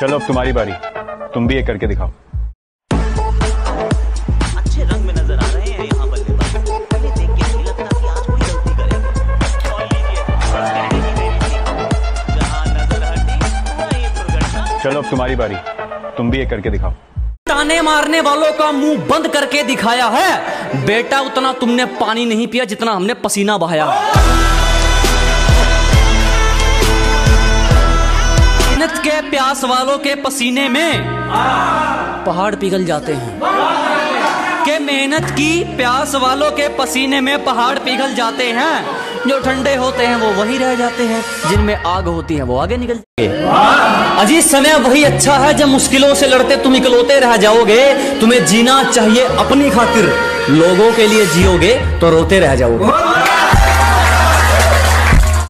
चलो अब तुम्हारी बारी तुम भी ये करके दिखाओ चलो अब तुम्हारी बारी। तुम भी ये करके दिखाओ। ताने मारने वालों का मुँह बंद करके दिखाया है। बेटा, उतना तुमने पानी नहीं पिया जितना हमने पसीना बहाया। के प्यास वालों के पसीने में पहाड़ पिघल जाते हैं। के मेहनत की, प्यास वालों के पसीने में पहाड़ पिघल जाते हैं। जो ठंडे होते हैं, वो वही रह जाते हैं। जिनमें आग होती है, वो आगे निकल है। अज़ीज़, समय वही अच्छा है, जब मुश्किलों से लड़ते तुम इकलौते रह जाओगे। तुम्हें जीना चाहिए अपनी खातिर। लोगों के लिए जियोगे तो रोते रह जाओगे।